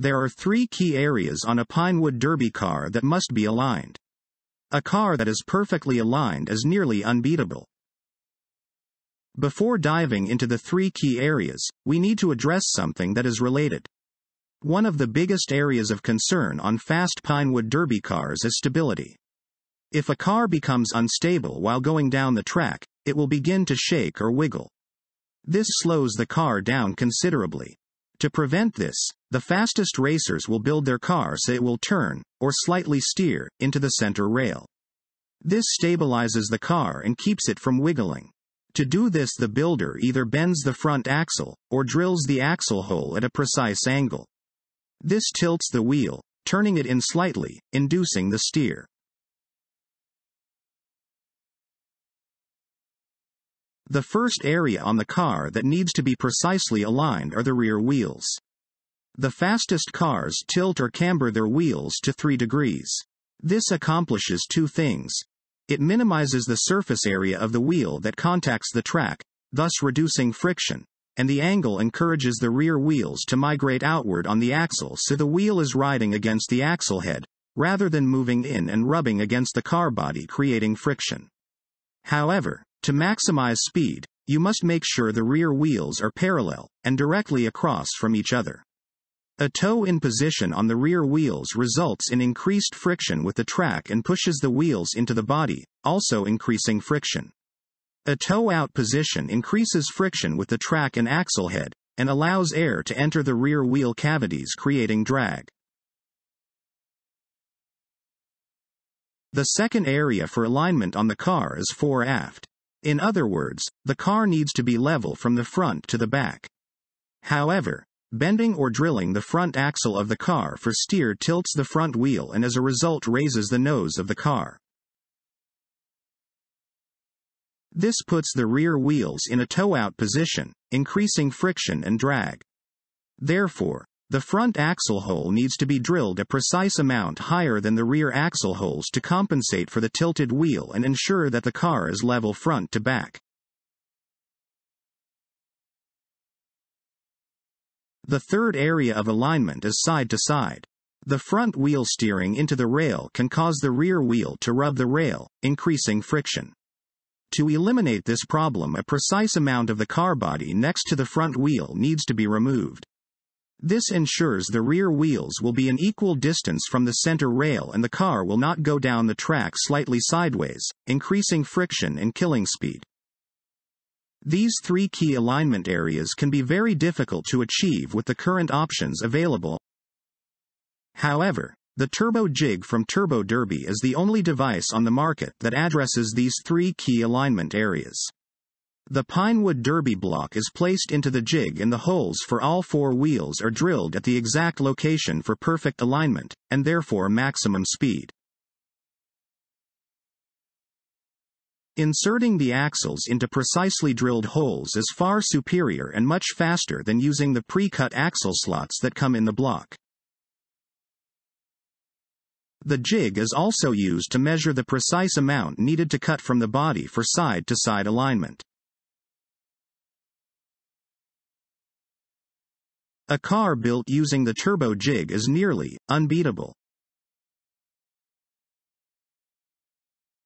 There are three key areas on a Pinewood Derby car that must be aligned. A car that is perfectly aligned is nearly unbeatable. Before diving into the three key areas, we need to address something that is related. One of the biggest areas of concern on fast Pinewood Derby cars is stability. If a car becomes unstable while going down the track, it will begin to shake or wiggle. This slows the car down considerably. To prevent this, the fastest racers will build their car so it will turn, or slightly steer, into the center rail. This stabilizes the car and keeps it from wiggling. To do this the builder either bends the front axle, or drills the axle hole at a precise angle. This tilts the wheel, turning it in slightly, inducing the steer. The first area on the car that needs to be precisely aligned are the rear wheels. The fastest cars tilt or camber their wheels to 3 degrees. This accomplishes two things. It minimizes the surface area of the wheel that contacts the track, thus reducing friction, and the angle encourages the rear wheels to migrate outward on the axle so the wheel is riding against the axle head, rather than moving in and rubbing against the car body creating friction. However, to maximize speed, you must make sure the rear wheels are parallel and directly across from each other. A toe in position on the rear wheels results in increased friction with the track and pushes the wheels into the body, also increasing friction. A toe out position increases friction with the track and axle head, and allows air to enter the rear wheel cavities creating drag. The second area for alignment on the car is fore aft. In other words, the car needs to be level from the front to the back. However, bending or drilling the front axle of the car for steer tilts the front wheel and as a result raises the nose of the car. This puts the rear wheels in a toe-out position, increasing friction and drag. Therefore, the front axle hole needs to be drilled a precise amount higher than the rear axle holes to compensate for the tilted wheel and ensure that the car is level front to back. The third area of alignment is side to side. The front wheel steering into the rail can cause the rear wheel to rub the rail, increasing friction. To eliminate this problem a precise amount of the car body next to the front wheel needs to be removed. This ensures the rear wheels will be an equal distance from the center rail and the car will not go down the track slightly sideways, increasing friction and killing speed. These three key alignment areas can be very difficult to achieve with the current options available. However, the Turbo Jig from Turbo Derby is the only device on the market that addresses these three key alignment areas. The Pinewood Derby block is placed into the jig and the holes for all four wheels are drilled at the exact location for perfect alignment, and therefore maximum speed. Inserting the axles into precisely drilled holes is far superior and much faster than using the pre-cut axle slots that come in the block. The jig is also used to measure the precise amount needed to cut from the body for side-to-side -side alignment. A car built using the turbo jig is nearly unbeatable.